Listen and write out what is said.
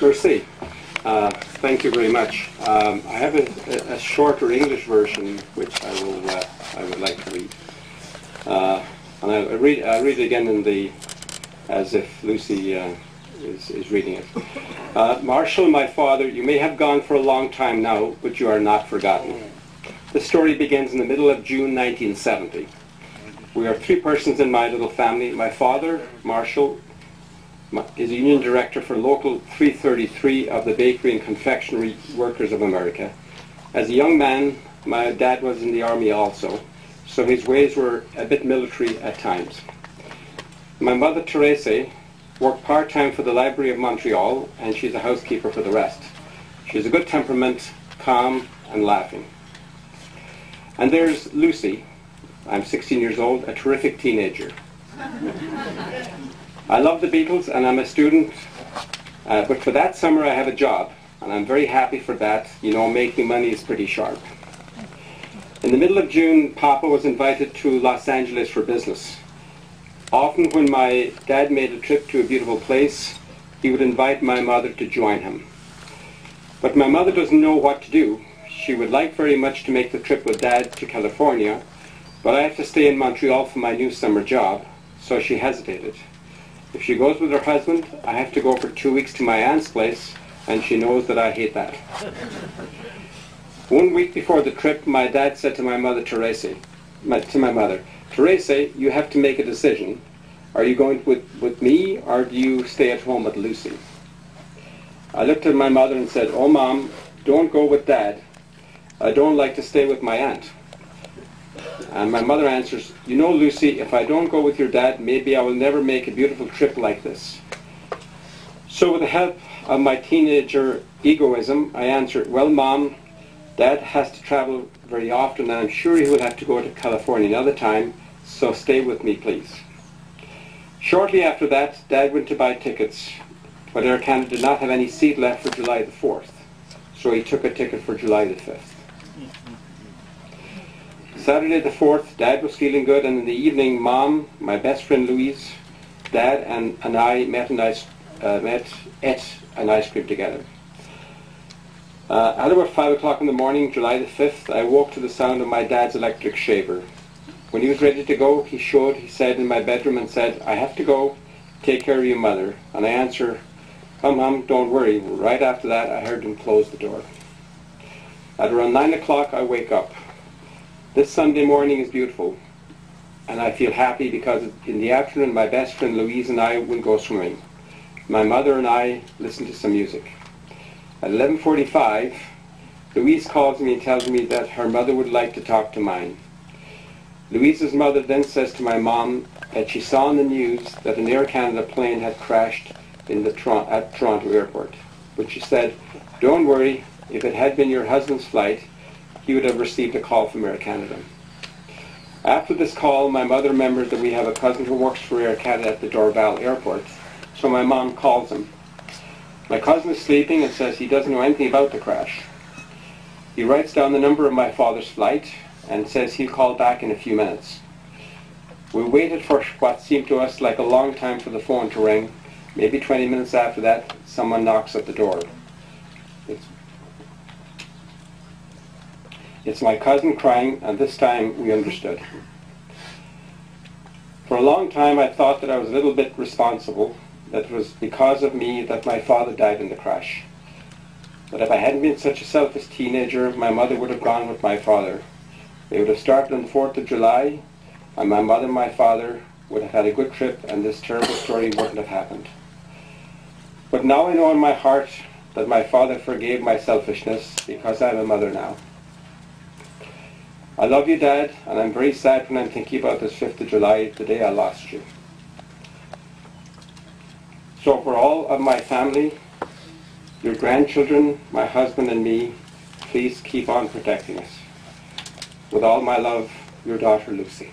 Merci. Uh, thank you very much. Um, I have a, a, shorter English version which I will uh, I would like to read. Uh, and I read I read it again in the as if Lucie uh, is, is reading it. Uh, Marshall, my father, you may have gone for a long time now, but you are not forgotten. The story begins in the middle of June 1970. We are three persons in my little family. My father, Marshall, is union director for Local 333 of the Bakery and Confectionery Workers of America. As a young man, my dad was in the army also, so his ways were a bit military at times. My mother, Therese, worked part-time for the Library of Montreal, and she's a housekeeper for the rest. She's a good temperament, calm and laughing. And there's Lucie. I'm 16 years old, a terrific teenager. I love the Beatles and I'm a student, uh, but for that summer I have a job, and I'm very happy for that. You know, making money is pretty sharp. In the middle of June, Papa was invited to Los Angeles for business. Often when my dad made a trip to a beautiful place, he would invite my mother to join him. But my mother doesn't know what to do. She would like very much to make the trip with dad to California, but I have to stay in Montreal for my new summer job, so she hesitated. If she goes with her husband, I have to go for two weeks to my aunt's place, and she knows that I hate that. One week before the trip, my dad said to my mother, Teresa, my, to my mother, Teresa, you have to make a decision. Are you going with, with me, or do you stay at home with Lucie? I looked at my mother and said, Oh, Mom, don't go with Dad. I don't like to stay with my aunt. And my mother answers, you know, Lucie, if I don't go with your dad, maybe I will never make a beautiful trip like this. So with the help of my teenager egoism, I answered, well, Mom, Dad has to travel very often, and I'm sure he will have to go to California another time, so stay with me, please. Shortly after that, Dad went to buy tickets, but Air Canada did not have any seat left for July the 4th, so he took a ticket for July the 5th. Saturday the 4th, Dad was feeling good, and in the evening, Mom, my best friend Louise, Dad, and, and I met and ice, uh, met, ate an ice cream together. Uh, at about 5 o'clock in the morning, July the 5th, I woke to the sound of my dad's electric shaver. When he was ready to go, he showed, he said, in my bedroom and said, I have to go, take care of your mother. And I answer, come, Mom, don't worry. Right after that, I heard him close the door. At around 9 o'clock, I wake up. This Sunday morning is beautiful, and I feel happy because in the afternoon my best friend Louise and I will go swimming. My mother and I listen to some music. At 11.45, Louise calls me and tells me that her mother would like to talk to mine. Louise's mother then says to my mom that she saw in the news that an Air Canada plane had crashed in the at Toronto airport. But she said, don't worry, if it had been your husband's flight, he would have received a call from Air Canada. After this call, my mother remembers that we have a cousin who works for Air Canada at the Dorval airport, so my mom calls him. My cousin is sleeping and says he doesn't know anything about the crash. He writes down the number of my father's flight and says he'll call back in a few minutes. We waited for what seemed to us like a long time for the phone to ring. Maybe 20 minutes after that, someone knocks at the door. It's it's my cousin crying, and this time we understood. For a long time I thought that I was a little bit responsible, that it was because of me that my father died in the crash. But if I hadn't been such a selfish teenager, my mother would have gone with my father. They would have started on the 4th of July, and my mother and my father would have had a good trip, and this terrible story wouldn't have happened. But now I know in my heart that my father forgave my selfishness because I have a mother now. I love you, Dad, and I'm very sad when I'm thinking about this 5th of July, the day I lost you. So for all of my family, your grandchildren, my husband and me, please keep on protecting us. With all my love, your daughter Lucie.